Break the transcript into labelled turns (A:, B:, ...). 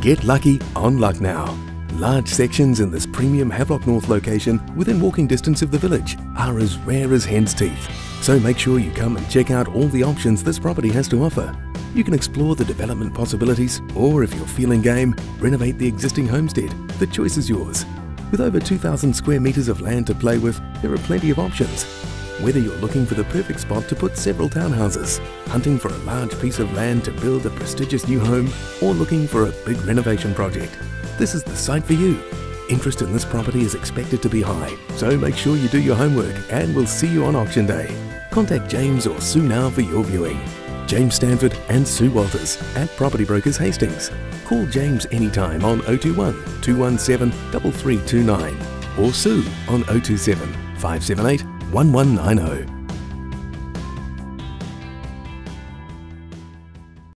A: Get lucky on Lucknow. Large sections in this premium Havelock North location within walking distance of the village are as rare as hen's teeth. So make sure you come and check out all the options this property has to offer. You can explore the development possibilities, or if you're feeling game, renovate the existing homestead. The choice is yours. With over 2,000 square metres of land to play with, there are plenty of options. Whether you're looking for the perfect spot to put several townhouses, hunting for a large piece of land to build a prestigious new home, or looking for a big renovation project, this is the site for you. Interest in this property is expected to be high, so make sure you do your homework and we'll see you on auction day. Contact James or Sue now for your viewing. James Stanford and Sue Walters at Property Brokers Hastings. Call James anytime on 021 217 3329 or Sue on 027 578 1190.